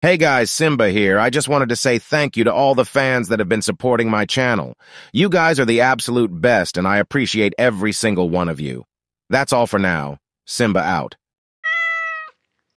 Hey guys, Simba here. I just wanted to say thank you to all the fans that have been supporting my channel. You guys are the absolute best, and I appreciate every single one of you. That's all for now. Simba out.